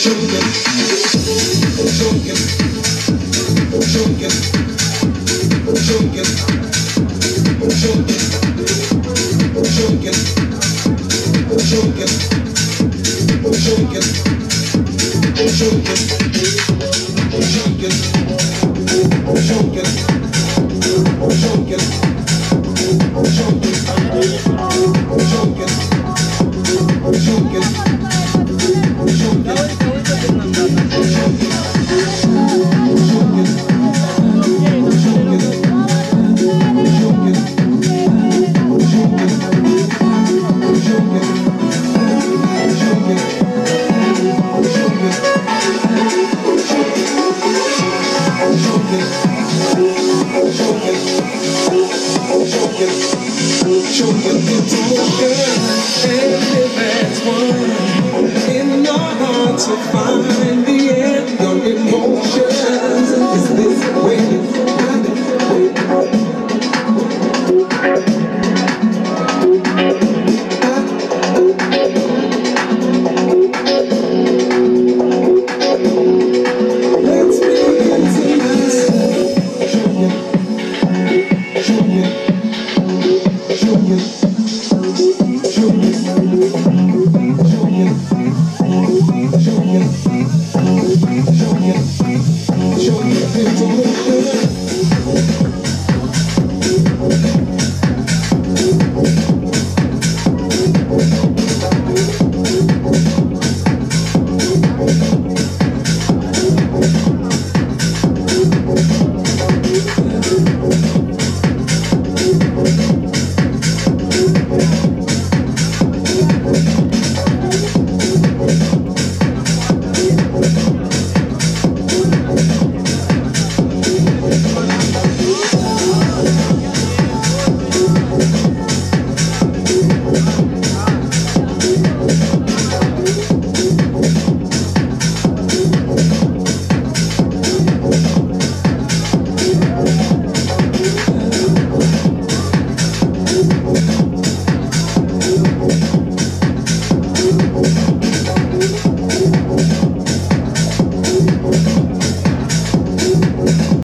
Oh, choking. your cheeks, and live as one in to find.